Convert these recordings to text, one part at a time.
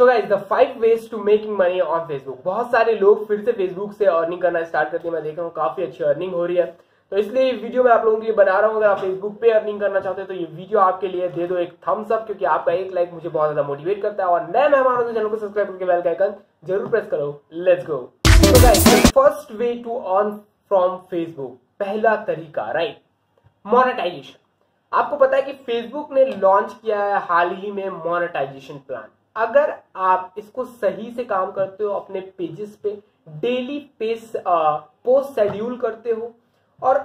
So guys the five ways to making money on Facebook बहुत सारे लोग फिर से फेसबुक से अर्निंग करना स्टार्ट करते हैं। मैं देख रहा हूँ काफ़ी अच्छी अर्निंग हो रही है। तो इसलिए वीडियो मैं आप लोगों के लिए बना रहा हूँ। अगर आप फेसबुक पे अर्निंग करना चाहते हो तो ये वीडियो आपके लिए दे दो एक थम्स अप क्योंकि आपका एक लाइक मुझे बहुत ज़्यादा मोटिवेट करता है। और नए मेहमानों तो चैनल को सब्सक्राइब करके बेल का आइकन ज़रूर प्रेस करो। लेट्स गो तो guys first way to earn from Facebook पहला तरीका राइट मोनेटाइजेशन आपको पता है कि फेसबुक ने लॉन्च किया है हाल ही में मोनेटाइजेशन प्लान अगर आप इसको सही से काम करते हो, अपने पेजेस पे डेली पेज पोस्ट शेड्यूल करते हो और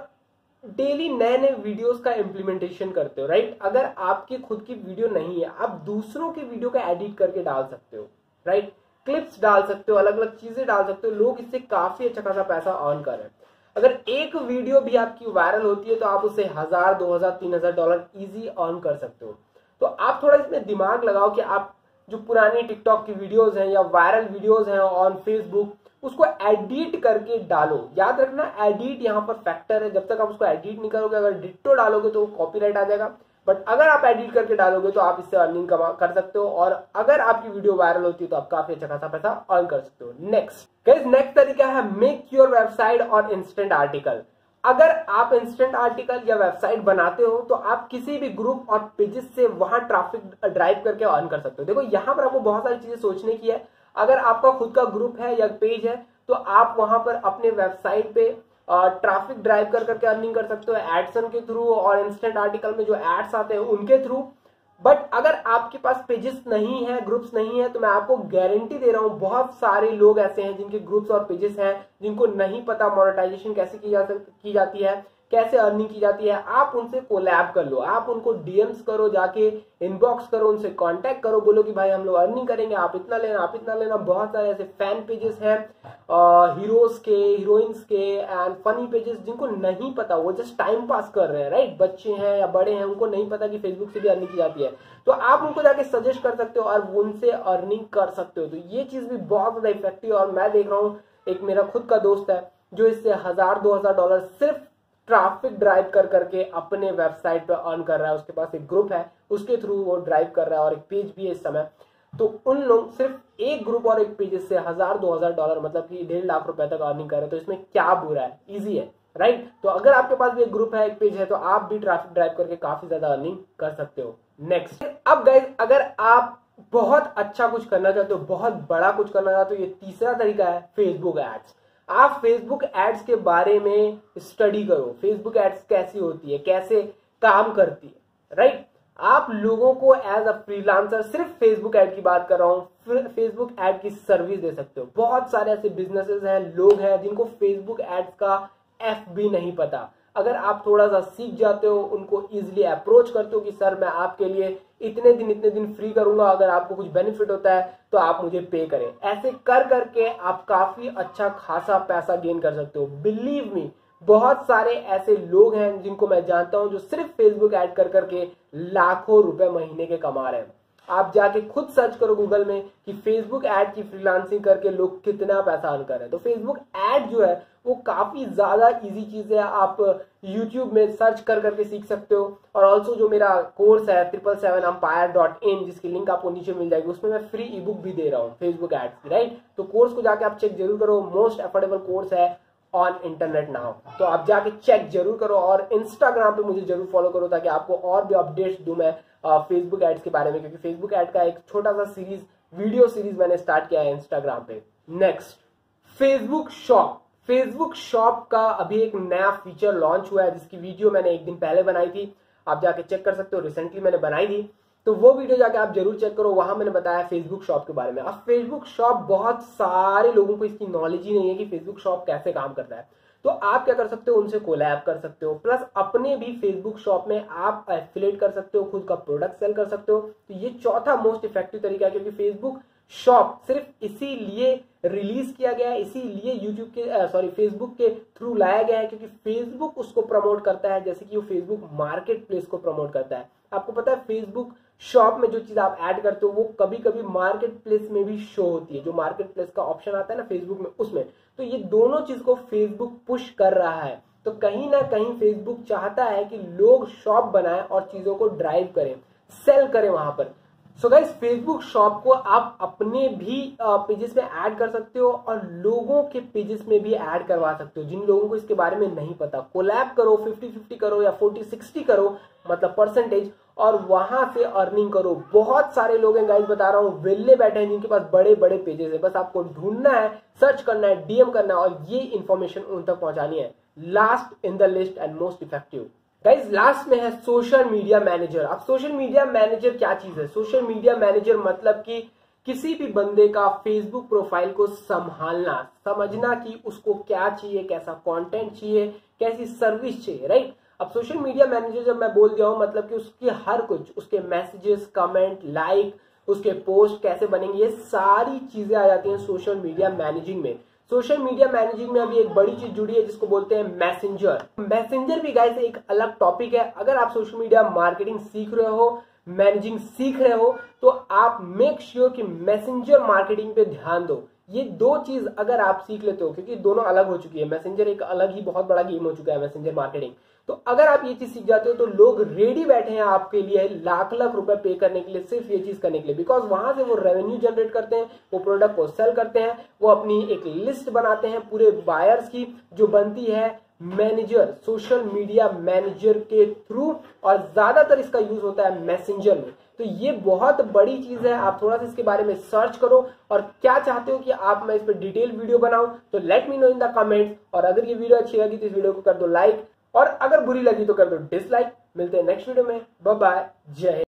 डेली नए नए वीडियोस का इम्प्लीमेंटेशन करते हो राइट अगर आपकी खुद की वीडियो नहीं है, आप दूसरों की वीडियो का एडिट करके डाल सकते हो राइट क्लिप्स डाल सकते हो अलग अलग चीज़ें डाल सकते हो, लोग इससे काफ़ी अच्छा खासा पैसा अर्न कर रहे हैं। अगर एक वीडियो भी आपकी वायरल होती है तो आप उससे हज़ार, दो हज़ार, तीन हज़ार डॉलर इजी अर्न कर सकते हो। तो आप थोड़ा इसमें दिमाग लगाओ कि आप जो पुरानी टिकटॉक की वीडियोस हैं या वायरल वीडियोस हैं ऑन फेसबुक उसको एडिट करके डालो। याद रखना एडिट यहाँ पर फैक्टर है। जब तक आप उसको एडिट नहीं करोगे, अगर डिट्टो डालोगे तो कॉपीराइट आ जाएगा। बट अगर आप एडिट करके डालोगे तो आप इससे अर्निंग कर सकते हो। और अगर आपकी वीडियो वायरल होती है तो आप काफ़ी अच्छा खासा पैसा अर्न कर सकते हो। नेक्स्ट नेक्स्ट तरीका है मेक योर वेबसाइट और इंस्टेंट आर्टिकल अगर आप इंस्टेंट आर्टिकल या वेबसाइट बनाते हो तो आप किसी भी ग्रुप और पेजेस से वहाँ ट्रैफ़िक ड्राइव करके अर्न कर सकते हो। देखो, यहाँ पर आपको बहुत सारी चीज़ें सोचने की है। अगर आपका खुद का ग्रुप है या पेज है तो आप वहाँ पर अपने वेबसाइट पे ट्रैफ़िक ड्राइव कर करके अर्निंग कर सकते हो। एडसन के थ्रू और इंस्टेंट आर्टिकल में जो एड्स आते हैं, उनके थ्रू बट अगर आपके पास पेजेस नहीं है ग्रुप्स नहीं है तो मैं आपको गारंटी दे रहा हूँ, बहुत सारे लोग ऐसे हैं जिनके ग्रुप्स और पेजेस हैं, जिनको नहीं पता मोनेटाइजेशन कैसे की जा की जाती है। कैसे अर्निंग की जाती है, आप उनसे कोलैब कर लो। आप उनको डीएम्स करो, जाके इनबॉक्स करो, उनसे कांटेक्ट करो, बोलो कि भाई हम लोग अर्निंग करेंगे, आप इतना लेना, आप इतना लेना। बहुत सारे ऐसे फ़ैन पेजेस हैं हीरोज के हीरोइंस के एंड फनी पेजेस जिनको नहीं पता, वो जस्ट टाइम पास कर रहे हैं राइट बच्चे हैं या बड़े हैं, उनको नहीं पता कि फेसबुक से भी अर्निंग की जाती है। तो आप उनको जाके सजेस्ट कर सकते हो और उनसे अर्निंग कर सकते हो। तो ये चीज़ भी बहुत ज़्यादा इफ़ेक्टिव और मैं देख रहा हूँ, एक मेरा खुद का दोस्त है, जो इससे हज़ार, दो हज़ार डॉलर सिर्फ़ ट्रैफ़िक ड्राइव कर करके अपने वेबसाइट पर अर्न कर रहा है, उसके पास एक ग्रुप है, उसके थ्रू वो ड्राइव कर रहा है और एक पेज भी है इस समय। तो उन लोग सिर्फ़ एक ग्रुप और एक पेज से हज़ार, दो हज़ार डॉलर मतलब कि डेढ़ लाख रुपए तक अर्निंग कर रहे हैं तो इसमें क्या बुरा है? इजी है राइट तो अगर आपके पास भी एक ग्रुप है, एक पेज है तो आप भी ट्रैफ़िक ड्राइव करके काफ़ी ज़्यादा अर्निंग कर सकते हो। नेक्स्ट अब गाइज़ अगर आप बहुत अच्छा कुछ करना चाहते हो, बहुत बड़ा कुछ करना चाहते हो, ये तीसरा तरीका है फेसबुक एड्स आप फेसबुक एड्स के बारे में स्टडी करो। फेसबुक एड्स कैसी होती है, कैसे काम करती है राइट आप लोगों को एज अ फ्रीलांसर सिर्फ़ फेसबुक एड की बात कर रहा हूँ फेसबुक एड की सर्विस दे सकते हो। बहुत सारे ऐसे बिजनेसेस हैं, लोग हैं जिनको फेसबुक एड्स का एफ़ भी नहीं पता। अगर आप थोड़ा सा सीख जाते हो, उनको इजिली अप्रोच करते हो कि, सर, मैं आपके लिए इतने दिन इतने दिन फ्री करूँगा, अगर आपको कुछ बेनिफिट होता है तो आप मुझे पे करें। ऐसे कर करके आप काफ़ी अच्छा खासा पैसा गेन कर सकते हो। बिलीव मी बहुत सारे ऐसे लोग हैं जिनको मैं जानता हूँ जो सिर्फ़ फेसबुक ऐड कर करके लाखों रुपए महीने के कमा रहे हैं। आप जाके खुद सर्च करो गूगल में कि फेसबुक एड की फ्रीलांसिंग करके लोग कितना पैसा अर्न कर रहे हैं। तो फेसबुक एड जो है, वो काफ़ी ज़्यादा इजी चीज़ है। आप यूट्यूब में सर्च कर करके सीख सकते हो। और ऑल्सो जो मेरा कोर्स है triple seven umpire dot in जिसकी लिंक आपको नीचे मिल जाएगी, उसमें मैं फ्री ई बुक भी दे रहा हूँ फेसबुक एड्स राइट तो कोर्स को जाके आप चेक ज़रूर करो। मोस्ट अफोर्डेबल कोर्स है। ऑन इंटरनेट नाउ तो आप जाके चेक ज़रूर करो और इंस्टाग्राम पे मुझे ज़रूर फॉलो करो ताकि आपको और भी अपडेट्स दूँ मैं फेसबुक एड्स के बारे में। क्योंकि फेसबुक एड का एक छोटा सा सीरीज़ वीडियो सीरीज़ मैंने स्टार्ट किया है इंस्टाग्राम पे। Next Facebook shop Facebook shop का अभी एक नया फीचर लॉन्च हुआ है, जिसकी वीडियो मैंने एक दिन पहले बनाई थी। आप जाके चेक कर सकते हो। रिसेंटली मैंने बनाई थी। तो वो वीडियो जाके आप ज़रूर चेक करो, वहाँ मैंने बताया फेसबुक शॉप के बारे में। अब फेसबुक शॉप बहुत सारे लोगों को इसकी नॉलेज ही नहीं है कि फेसबुक शॉप कैसे काम करता है। तो आप क्या कर सकते हो, उनसे कोलैब कर सकते हो प्लस अपने भी फेसबुक शॉप में आप एफिलेट कर सकते हो, खुद का प्रोडक्ट सेल कर सकते हो। तो ये चौथा मोस्ट इफ़ेक्टिव तरीका है, क्योंकि फेसबुक शॉप सिर्फ़ इसीलिए रिलीज़ किया गया है, इसीलिए यूट्यूब के सॉरी फेसबुक के थ्रू लाया गया है, क्योंकि फेसबुक उसको प्रमोट करता है, जैसे कि वो फेसबुक मार्केट प्लेस को प्रमोट करता है। आपको पता है फेसबुक शॉप में जो चीज़ आप ऐड करते हो, वो कभी कभी मार्केट प्लेस में भी शो होती है। जो मार्केट प्लेस का ऑप्शन आता है ना फेसबुक में, उसमें। तो ये दोनों चीज़ को फेसबुक पुश कर रहा है। तो कहीं ना कहीं फेसबुक चाहता है कि लोग शॉप बनाए और चीज़ों को ड्राइव करें सेल करें वहाँ पर। सो गाइस फेसबुक शॉप को आप अपने भी पेजेस में ऐड कर सकते हो और लोगों के पेजेस में भी ऐड करवा सकते हो। जिन लोगों को इसके बारे में नहीं पता कोलैब करो 50 50 करो या 40 60 करो मतलब परसेंटेज और वहाँ से अर्निंग करो। बहुत सारे लोग हैं गाइस बता रहा हूँ, वेल्ले बैठे हैं जिनके पास बड़े बड़े पेजेस है। बस आपको ढूंढना है सर्च करना है डीएम करना है और ये इन्फॉर्मेशन उन तक पहुंचानी है। Last in the list and most effective guys last में है सोशल मीडिया मैनेजर अब सोशल मीडिया मैनेजर क्या चीज़ है? सोशल मीडिया मैनेजर मतलब कि किसी भी बंदे का फेसबुक प्रोफ़ाइल को संभालना, समझना कि उसको क्या चाहिए, कैसा कंटेंट चाहिए, कैसी सर्विस चाहिए राइट अब सोशल मीडिया मैनेजर जब मैं बोल दिया हूँ मतलब कि उसकी हर कुछ, उसके मैसेजेस कमेंट लाइक उसके पोस्ट कैसे बनेंगे, ये सारी चीज़ें आ जाती हैं सोशल मीडिया मैनेजिंग में। सोशल मीडिया मैनेजिंग में अभी एक बड़ी चीज़ जुड़ी है, जिसको बोलते हैं मैसेंजर। मैसेंजर भी गाइस एक अलग टॉपिक है। अगर आप सोशल मीडिया मार्केटिंग सीख रहे हो मैनेजिंग सीख रहे हो तो आप मेक श्योर sure कि मैसेंजर मार्केटिंग पे ध्यान दो। ये दो चीज़ अगर आप सीख लेते हो, क्योंकि दोनों अलग हो चुकी है मैसेंजर एक अलग ही बहुत बड़ा गेम हो चुका है मैसेंजर मार्केटिंग तो अगर आप ये चीज़ सीख जाते हो तो लोग रेडी बैठे हैं आपके लिए लाख लाख रुपए पे करने के लिए, सिर्फ़ ये चीज़ करने के लिए। बिकॉज़ वहाँ से वो रेवेन्यू जनरेट करते हैं, वो प्रोडक्ट को सेल करते हैं, वो अपनी एक लिस्ट बनाते हैं पूरे बायर्स की, जो बनती है मैनेजर सोशल मीडिया मैनेजर के थ्रू और ज़्यादातर इसका यूज़ होता है मैसेंजर में। तो ये बहुत बड़ी चीज़ है। आप थोड़ा सा इसके बारे में सर्च करो और क्या चाहते हो कि आप मैं इस पर डिटेल वीडियो बनाऊँ तो let me know in the comments और अगर ये वीडियो अच्छी लगी तो इस वीडियो को कर दो लाइक और अगर बुरी लगी तो कर दो डिसलाइक मिलते हैं नेक्स्ट वीडियो में। बाय जय